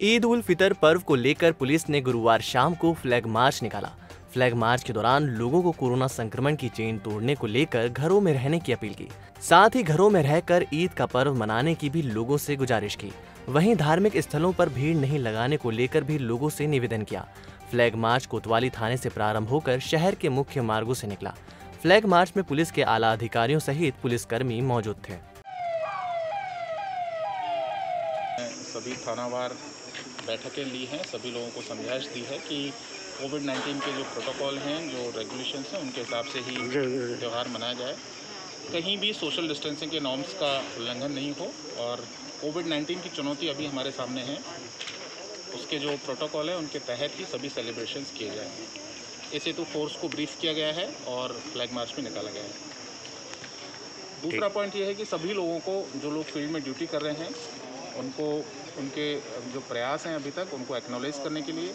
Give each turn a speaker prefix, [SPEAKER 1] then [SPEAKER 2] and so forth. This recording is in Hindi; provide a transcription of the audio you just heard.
[SPEAKER 1] ईद उल फितर पर्व को लेकर पुलिस ने गुरुवार शाम को फ्लैग मार्च निकाला। फ्लैग मार्च के दौरान लोगों को कोरोना संक्रमण की चेन तोड़ने को लेकर घरों में रहने की अपील की। साथ ही घरों में रहकर ईद का पर्व मनाने की भी लोगों से गुजारिश की। वहीं धार्मिक स्थलों पर भीड़ नहीं लगाने को लेकर भी लोगों से निवेदन किया। फ्लैग मार्च कोतवाली थाने से प्रारंभ होकर शहर के मुख्य मार्गों से निकला। फ्लैग मार्च में पुलिस के आला अधिकारियों सहित पुलिसकर्मी मौजूद थे।
[SPEAKER 2] सभी थानावार बैठकें ली हैं सभी लोगों को समझाइश दी है कि कोविड 19 के जो प्रोटोकॉल हैं जो रेगुलेशंस हैं उनके हिसाब से ही त्यौहार मनाया जाए। कहीं भी सोशल डिस्टेंसिंग के नॉर्म्स का उल्लंघन नहीं हो और कोविड 19 की चुनौती अभी हमारे सामने है उसके जो प्रोटोकॉल है उनके तहत ही सभी सेलिब्रेशंस किए जाएँ। इस हेतु फोर्स को ब्रीफ किया गया है और फ्लैग मार्च भी निकाला गया है। दूसरा पॉइंट ये है कि सभी लोगों को जो लोग फ़ील्ड में ड्यूटी कर रहे हैं उनको उनके जो प्रयास हैं अभी तक उनको एक्नोलेज करने के लिए